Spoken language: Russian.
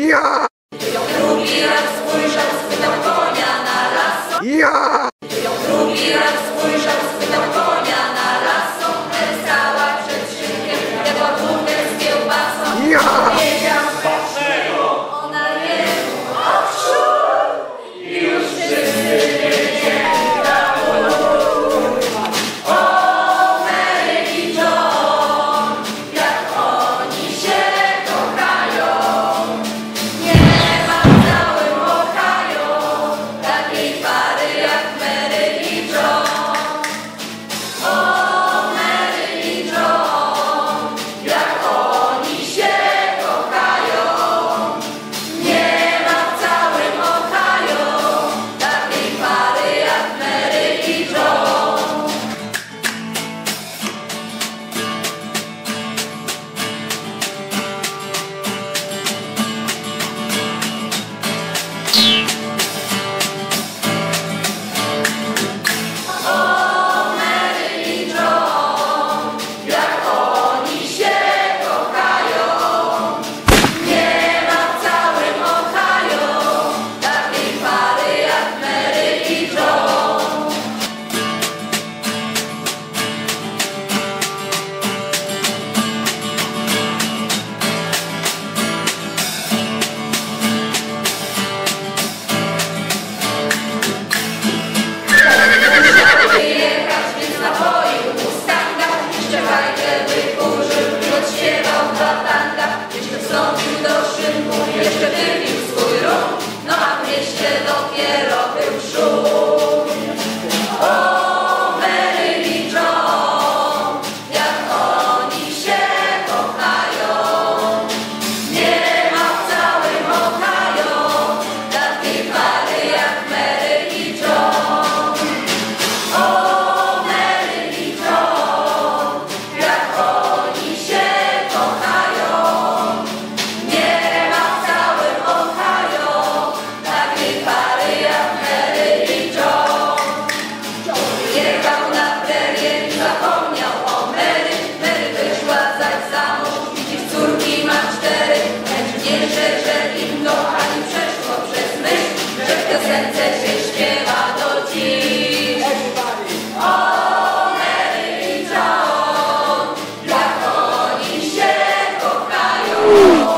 Ja! Drugi Chcący do Szymu jeszcze ty Ooh.